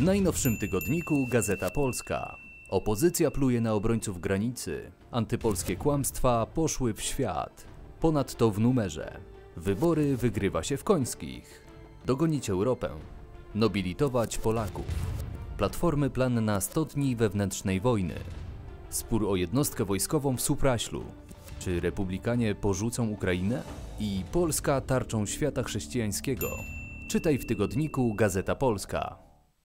W najnowszym tygodniku Gazeta Polska. Opozycja pluje na obrońców granicy. Antypolskie kłamstwa poszły w świat. Ponadto w numerze. Wybory wygrywa się w końskich. Dogonić Europę. Nobilitować Polaków. Platformy plan na 100 dni wewnętrznej wojny. Spór o jednostkę wojskową w Supraślu. Czy republikanie porzucą Ukrainę? I Polska tarczą świata chrześcijańskiego. Czytaj w tygodniku Gazeta Polska.